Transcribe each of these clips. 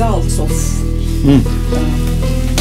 results of mm.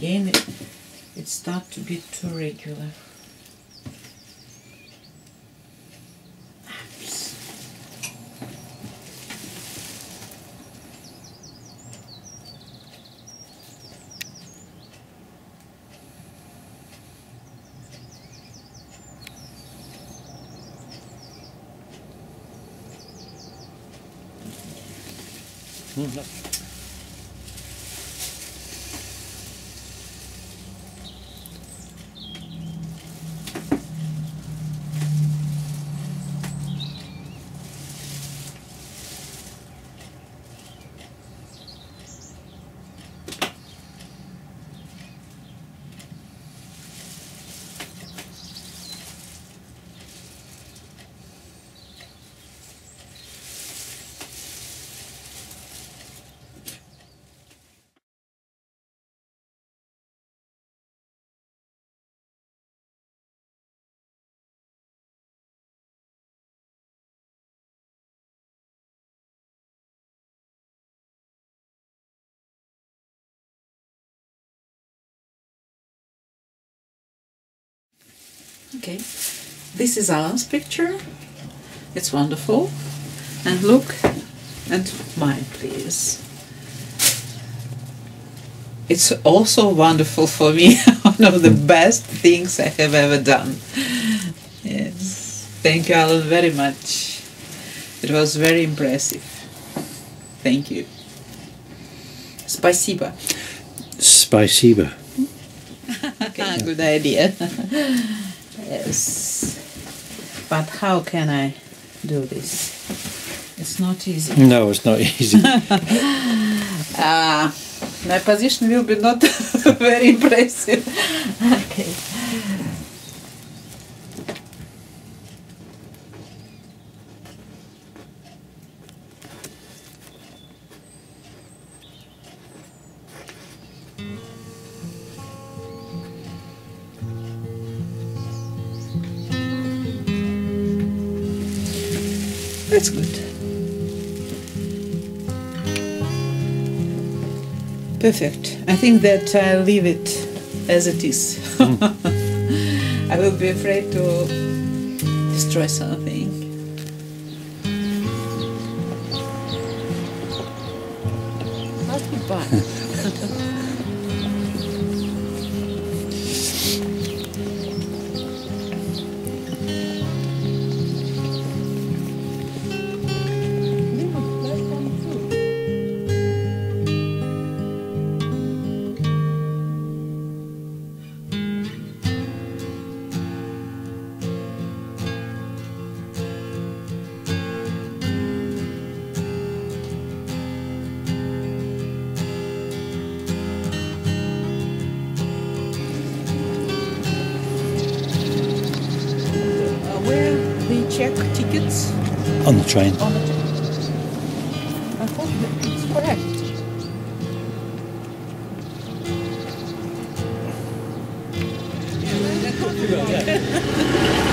Again, it, it starts to be too regular. Hmm, Oops. Okay, this is Alan's picture. It's wonderful. And look at mine, please. It's also wonderful for me. One of the best things I have ever done. Yes. Thank you, Alan, very much. It was very impressive. Thank you. Спасибо. Spiciba. Okay, good idea. yes. But how can I do this? It's not easy. No, it's not easy. Uh, my position will be not very impressive. okay. That's good. Perfect. I think that I'll leave it as it is. I will be afraid to destroy something. Must be. tickets On the train. on the I thought it's correct.